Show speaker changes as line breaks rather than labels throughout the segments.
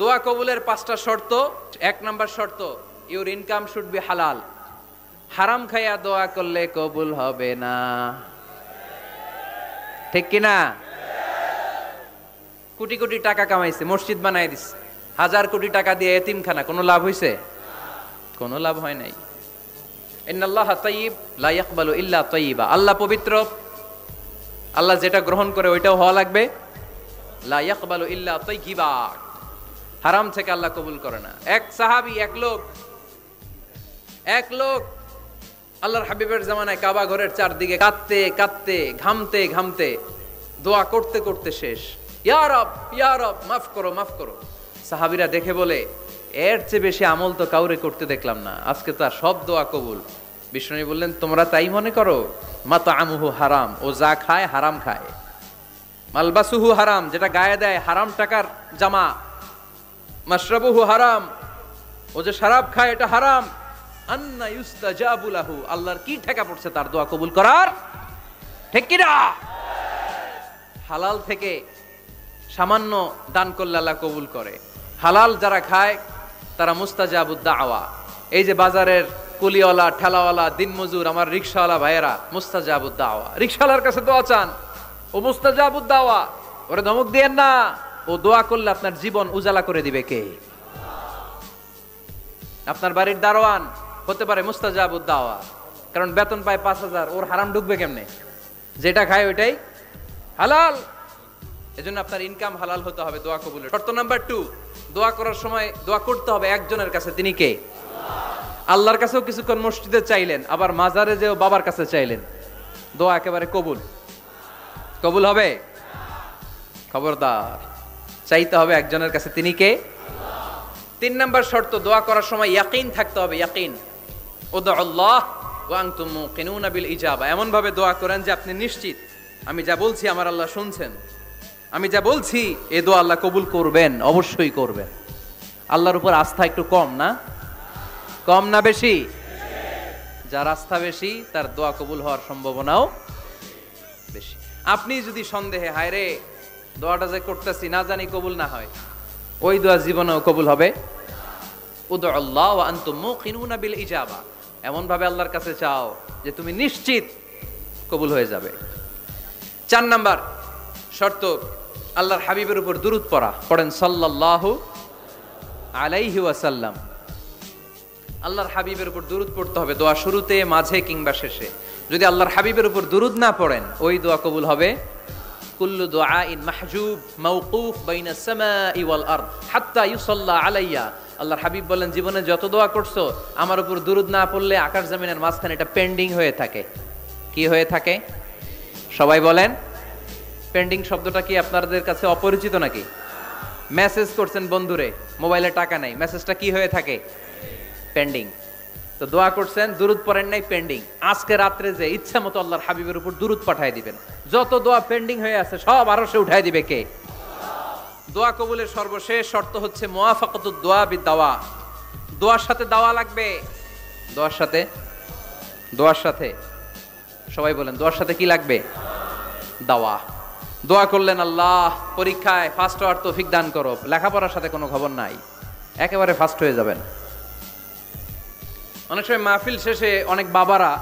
দোয়া কবুলের পাঁচটা শর্ত, এক নাম্বার শর্ত ইউর ইনকাম শুড বি হালাল হারাম খাইয়া দোয়া করলে কবুল হবে না। ঠিক কিনা কোটি কোটি টাকা কামাইছে, মসজিদ বানাই দিছে। হাজার কোটি টাকা দিয়ে এতিমখানা, কোনো লাভ হইছে? কোনো লাভ হয় নাই। ইল্লা তাইয়িবা। আল্লাহ পবিত্র। আল্লাহ যেটা গ্রহণ করে ওইটাও হওয়া লাগবে। লা ইয়াকবালু ইল্লা তাইয়িবা। হারাম থেকে আল্লাহ কবুল করে না। এক সাহাবী, এক লোক এক লোক আল্লাহর হাবিবের জামানায় কাবা ঘরের চারদিকে কাঁদতে কাঁদতে, ঘামতে ঘামতে দোয়া করতে করতে শেষ। ইয়ারব ইয়ারব মাফ করো মাফ করো। সাহাবিরা দেখে বলে, এর চেয়ে বেশি আমল তো কাউরে করতে দেখলাম না। আজকে তার সব দোয়া কবুল। বিষ্ণু বললেন, তোমরা তাই মনে করো? মাতা আমুহু হারাম। ও যা খায়, হারাম খায়। মালবাসুহু হারাম। যেটা গায়ে দেয়, হারাম টাকার জামা। মাশরাবুহু হারাম। ও যে শরাব খায়, এটা হারাম। আন্না ইউস্তাজাবু লাহু, আল্লাহর কি ঠেকা পড়ছে তার দোয়া কবুল করার? ঠিক কি না হালাল থেকে সামান্য দান করলে আল্লাহ কবুল করে। হালাল যারা খায়, তারা মুস্তাজাবুদ দাওয়া। এই যে বাজারের কুলিওয়ালা, ঠেলাওয়ালা, দিনমজুর, আমার রিক্সাওয়ালা ভাইয়েরা, মুস্তাজাবুদ দাওয়া। রিক্সাওয়ালার কাছে দোয়া চান। ও মুস্তাজাবুদ দাওয়া। ওরে ধমক দিয়েন না। ও দোয়া করলে আপনার জীবন উজালা করে দিবে কে? আপনার বাড়ির দারোয়ান হতে পারে মুস্তাজাবুদ দাওয়া। কারণ বেতন পায় পাঁচ হাজার, ওর হারাম ঢুকবে কেমনে? যেটা খায় ওইটাই হালাল। এজন্য আপনার ইনকাম হালাল হতে হবে দোয়া কবুলের। শর্ত নাম্বার টু দোয়া করার সময় দোয়া করতে হবে একজনের কাছে, তিনি কে? আল্লাহর কাছেও কিছুক্ষণ মসজিদে চাইলেন, আবার মাজারে যেও বাবার কাছে চাইলেন। দোয়া একেবারে কবুল। কবুল হবে? খবরদার। চাইতে হবে একজনের কাছে। তিনি কে? তিন নম্বর শর্ত, দোয়া করার সময় ইয়াকিন থাকতে হবে, ইয়াকিন। ওদা আল্লাহ ওয়াং তুমু কিনুনা বিল ইজাবা। এমন ভাবে দোয়া করেন যে আপনি নিশ্চিত, আমি যা বলছি আমার আল্লাহ শুনছেন। আমি যা বলছি, এ দোয়া আল্লাহ কবুল করবেন, অবশ্যই করবেন। আল্লাহর উপর আস্থা একটু কম না? কম না বেশি? যার আস্থা বেশি, তার দোয়া কবুল হওয়ার সম্ভাবনাও বেশি। আপনি যদি সন্দেহে হায় রে দোয়াটা যে করতেছি, না জানি কবুল না হয়। ওই দোয়া জীবনেও কবুল হবে। উদ আল্লাহ বিল ইজাবা। এমন ভাবে আল্লাহর কাছে চাও যে তুমি নিশ্চিত কবুল হয়ে যাবে। চার নাম্বার শর্ত, আল্লাহর হাবিবের উপর দুরুদ পড়া। পড়েন সাল্লাল্লাহু আলাইহি ওয়াসাল্লাম। আল্লাহর হাবিবের উপর দুরুদ পড়তে হবে দোয়া শুরুতে, মাঝে কিংবা শেষে। যদি আল্লাহর হাবিবের উপর দুরুদ না পড়েন, ওই দোয়া কবুল হবে কুল্লু দুআইন মাহজুব মাওকুফ বাইনা সামাই ওয়াল আরদ, হাত্তা ইউসাল্লা আলাইয়া। আল্লাহর হাবিব বলেন, জীবনে যত দোয়া করছ, আমার উপর দুরুদ না পড়লে আকাশ জমিনের মাঝখানে এটা পেন্ডিং হয়ে থাকে। কি হয়ে থাকে? সবাই বলেন পেন্ডিং শব্দটা কি আপনাদের কাছে অপরিচিত নাকি? মেসেজ করছেন, বন্ধুরে, মোবাইলে টাকা নাই। মেসেজটা কি হয়ে থাকে? পেন্ডিং তো দোয়া করছেন, দুরুদ পড়েন নাই পেন্ডিং আজকে রাত্রে যে ইচ্ছা মতো আল্লাহর হাবিবের উপর দুরুদ পাঠাই দিবেন। যত দোয়া পেন্ডিং হয়ে আছে, সব আরও সে উঠাই দিবে কে? দোয়া কবুলের সর্বশেষ শর্ত হচ্ছে মোয়াফাকতুদ দোয়া বি দাওয়া। দোয়ার সাথে দাওয়া লাগবে। দোয়ার সাথে? দোয়ার সাথে? সবাই বলেন, দোয়ার সাথে কি লাগবে? দাওয়া। দোয়া করলেন আল্লাহ, পরীক্ষায় ফার্স্ট হওয়ার তৌফিক দান করো। লেখাপড়ার সাথে কোনো খবর নাই। একেবারে ফার্স্ট হয়ে যাবেন। অনেক সময় মাহফিল শেষে অনেক বাবারা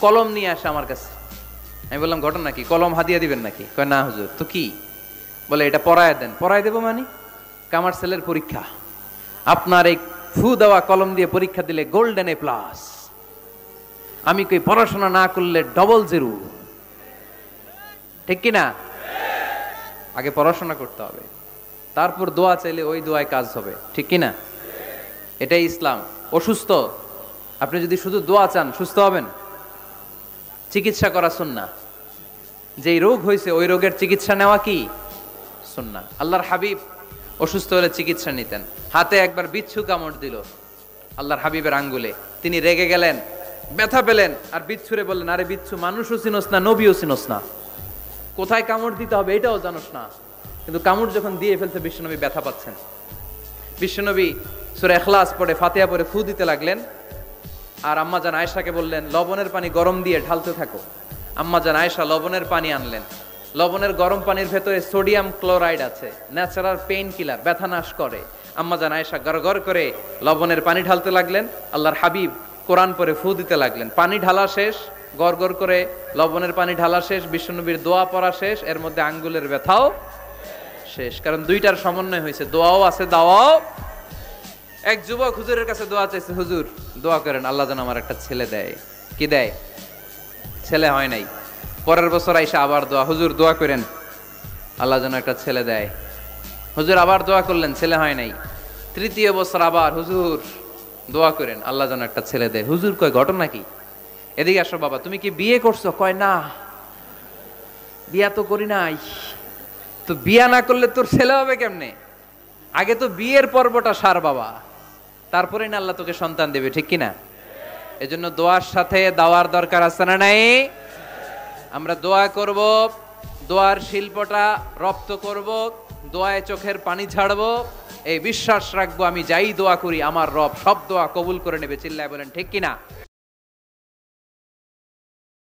কলম নিয়ে আসে আমার কাছে। আমি বললাম, ঘটনা কি? কলম হাদিয়া দিবেন নাকি? কয়, না, হুজুর। তো কি? বলে, এটা পড়ায় দেন। পড়ায় দেবো মানে? কামার সেলের পরীক্ষা। আপনার এই ফু দেওয়া কলম দিয়ে পরীক্ষা দিলে গোল্ডেন এ প্লাস। আমি কই, পড়াশোনা না করলে ডবল জিরো? ঠিক কি না? আগে পড়াশোনা করতে হবে। তারপর দোয়া চাইলে ওই দোয়ায় কাজ হবে। ঠিক কি না? এটাই ইসলাম। অসুস্থ? আপনি যদি শুধু দোয়া চান, সুস্থ হবেন? চিকিৎসা করা সুন্না যেই রোগ হয়েছে ওই রোগের চিকিৎসা নেওয়া কি? সুন্না আল্লাহর হাবিব অসুস্থ হলে চিকিৎসা নিতেন। হাতে একবার বিচ্ছু কামড় দিল। আল্লাহর হাবিবের আঙ্গুলে। তিনি রেগে গেলেন, ব্যথা পেলেন, আর বিচ্ছুরে বললেন, আরে বিচ্ছু, মানুষও চিনোস না, নবীও চিনোস না। কোথায় কামড় দিতে হবে এটাও জানোস না। কিন্তু কামড় যখন দিয়ে ফেলছে, বিশ্বনবী ব্যথা পাচ্ছেন। বিশ্বনবী সুরে এখলাস পড়ে ফাতেহা পড়ে ফু দিতে লাগলেন। আর আম্মা জান আয়েশাকে বললেন, লবণের পানি গরম দিয়ে ঢালতে থাকো। আম্মা জান আয়েশা লবণের পানি আনলেন। লবণের গরম পানির ভেতরে সোডিয়াম ক্লোরাইড আছে, ন্যাচারাল পেইন কিলার, ব্যথা নাশ করে। আম্মা জান আয়েশা গড় করে লবণের পানি ঢালতে লাগলেন, আল্লাহর হাবিব কোরআন পরে ফু দিতে লাগলেন। পানি ঢালা শেষ গড় করে লবণের পানি ঢালা শেষ বিষ্ণুনবীর দোয়া পড়া শেষ, এর মধ্যে আঙ্গুলের ব্যথাও শেষ। কারণ দুইটার সমন্বয় হয়েছে, দোয়াও আছে, দাওয়াও এক যুবক হুজুরের কাছে দোয়া চাইছে, হুজুর, দোয়া করেন, আল্লাহ যেন আমার একটা ছেলে দেয়। কি দেয়? ছেলে হয় নাই। পরের বছর আইসা আবার দোয়া, হুজুর, দোয়া করেন, আল্লাহ যেন একটা ছেলে দেয়। হুজুর আবার দোয়া করলেন, ছেলে হয় নাই। তৃতীয় বছর আবার, হুজুর, দোয়া করেন, আল্লাহ যেন একটা ছেলে দেয়। হুজুর কয়, ঘটনা কি? এদিকে আসো বাবা, তুমি কি বিয়ে করছ? কয়, না, বিয়া তো করি নাই। তো বিয়া না করলে তোর ছেলে হবে কেমনে? আগে তো বিয়ের পর্বটা সার বাবা। তারপরে না আল্লাহ তোকে সন্তান দেবে, ঠিক কিনা? এজন্য দোয়ার সাথে দাওয়ার দরকার আছে না নাই? আমরা দোয়া করব, দোয়ার শিল্পটা রপ্ত করব, দোয়ায় চোখের পানি ছাড়ব এই বিশ্বাস রাখব আমি, যাই দোয়া করি, আমার রব সব দোয়া কবুল করে নেবে, চিল্লায় বলেন, ঠিক কিনা?